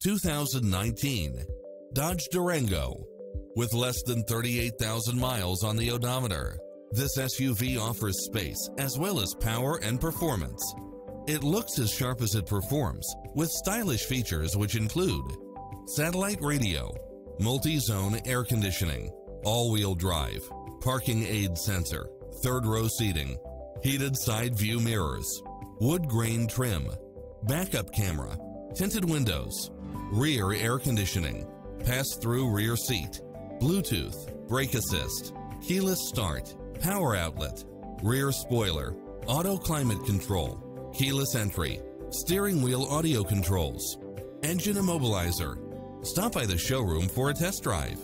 2019 Dodge Durango. With less than 38,000 miles on the odometer, this SUV offers space as well as power and performance. It looks as sharp as it performs with stylish features which include satellite radio, multi-zone air conditioning, all-wheel drive, parking aid sensor, third row seating, heated side view mirrors, wood grain trim, backup camera, tinted windows, rear air conditioning, pass-through rear seat, Bluetooth, brake assist, keyless start, power outlet, rear spoiler, auto climate control, keyless entry, steering wheel audio controls, engine immobilizer. Stop by the showroom for a test drive.